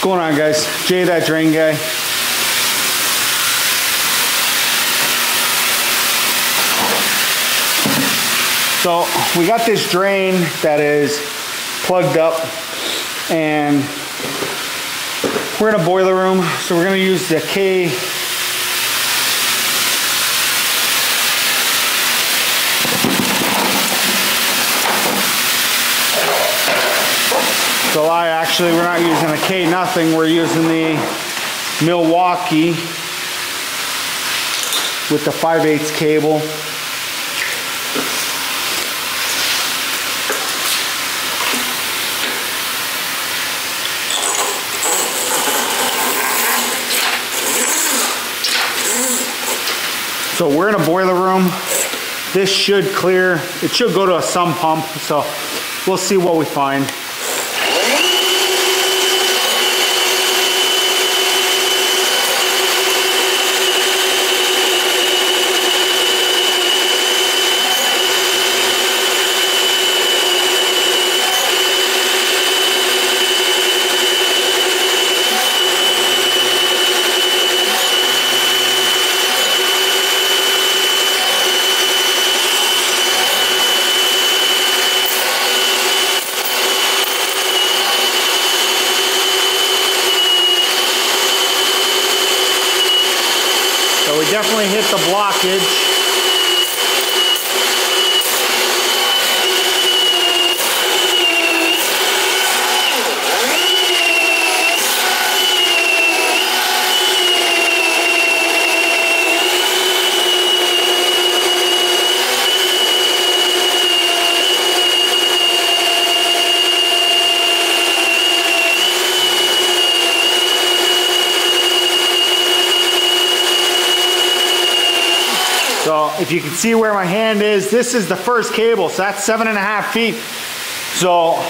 What's going on guys? Jay that drain guy. So we got this drain that is plugged up and we're in a boiler room. So we're gonna use the K So I actually, we're not using a K nothing, we're using the Milwaukee with the 5 8 cable. So we're in a boiler room. This should clear, it should go to a sump pump, so we'll see what we find. Definitely hit the blockage. If you can see where my hand is, this is the first cable. So that's seven and a half feet. So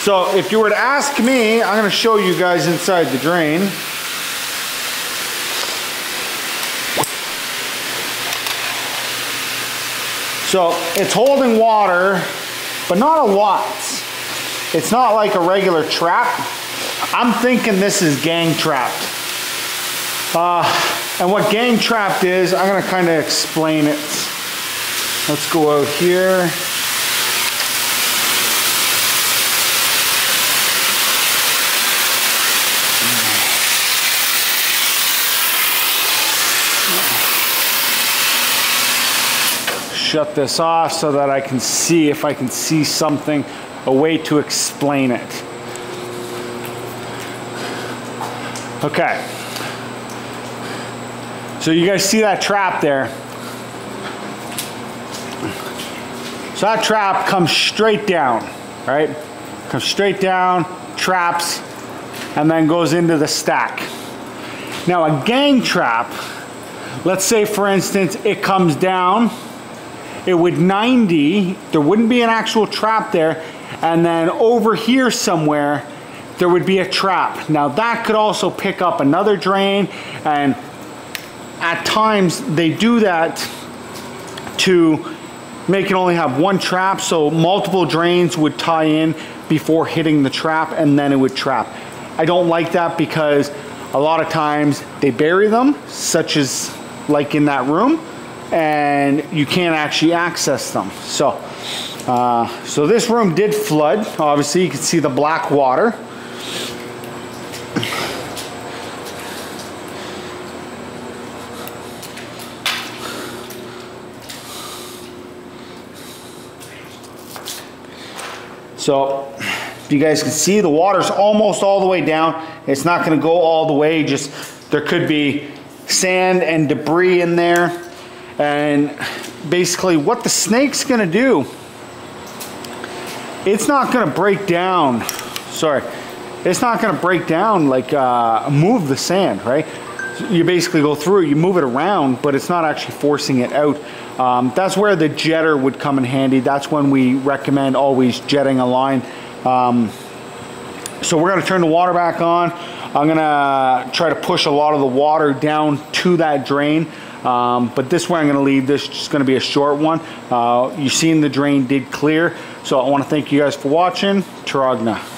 So if you were to ask me, I'm gonna show you guys inside the drain. So it's holding water, but not a lot. It's not like a regular trap. I'm thinking this is gang trapped. Uh, and what gang trapped is, I'm gonna kind of explain it. Let's go out here. Shut this off so that I can see if I can see something, a way to explain it. Okay. So you guys see that trap there? So that trap comes straight down, right? Comes straight down, traps, and then goes into the stack. Now a gang trap, let's say for instance, it comes down, it would 90, there wouldn't be an actual trap there, and then over here somewhere, there would be a trap. Now that could also pick up another drain, and at times they do that to make it only have one trap, so multiple drains would tie in before hitting the trap, and then it would trap. I don't like that because a lot of times they bury them, such as like in that room, and you can't actually access them. So, uh, so this room did flood. Obviously, you can see the black water. So you guys can see, the water's almost all the way down. It's not gonna go all the way, just there could be sand and debris in there. And basically what the snake's gonna do, it's not gonna break down, sorry, it's not gonna break down like uh, move the sand, right? you basically go through you move it around, but it's not actually forcing it out. Um, that's where the jetter would come in handy. That's when we recommend always jetting a line. Um, so we're gonna turn the water back on. I'm gonna try to push a lot of the water down to that drain. Um, but this way I'm gonna leave this just gonna be a short one. Uh, you've seen the drain did clear. So I wanna thank you guys for watching. Taragna.